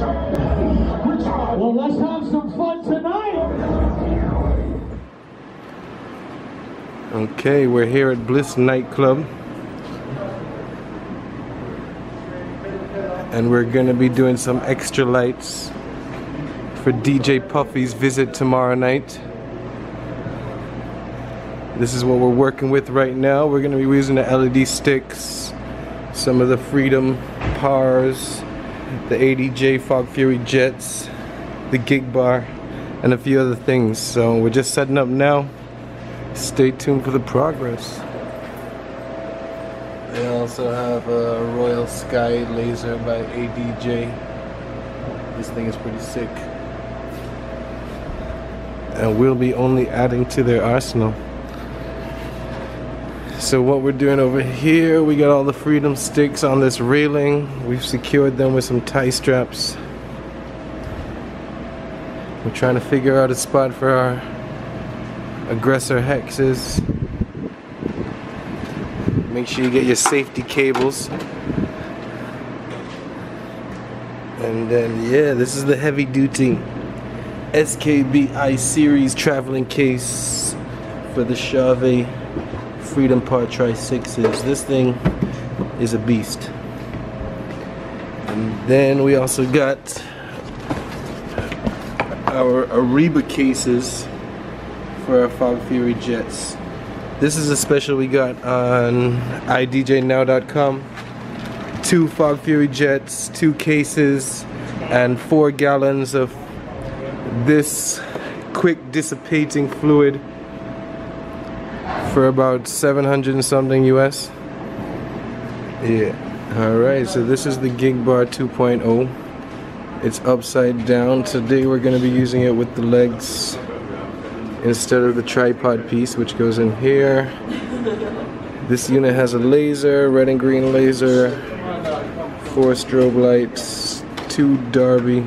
Well, let's have some fun tonight. Okay, we're here at Bliss Nightclub. And we're gonna be doing some extra lights for DJ Puffy's visit tomorrow night. This is what we're working with right now. We're gonna be using the LED sticks, some of the Freedom Pars, the ADJ Fog Fury Jets, the Gig Bar, and a few other things. So we're just setting up now. Stay tuned for the progress. They also have a Royal Sky Laser by ADJ. This thing is pretty sick. And we'll be only adding to their arsenal. So what we're doing over here, we got all the freedom sticks on this railing. We've secured them with some tie straps. We're trying to figure out a spot for our aggressor hexes. Make sure you get your safety cables. And then yeah, this is the heavy duty SKB iSeries traveling case for the Chauvet Freedom Par Tri 6s. This thing is a beast. And then we also got our Arriba cases for our Fog Fury jets. This is a special we got on idjnow.com. Two Fog Fury jets, two cases, and four gallons of this quick dissipating fluid for about 700 and something US. Yeah. Alright, so this is the Gig Bar 2.0. It's upside down. Today we're going to be using it with the legs instead of the tripod piece which goes in here. This unit has a laser, red and green laser, four strobe lights, two derby,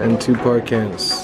and two par cans.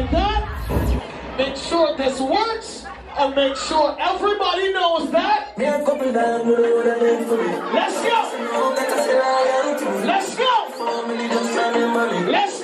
like that. Make sure this works. And make sure everybody knows that. Let's go. Let's go. Let's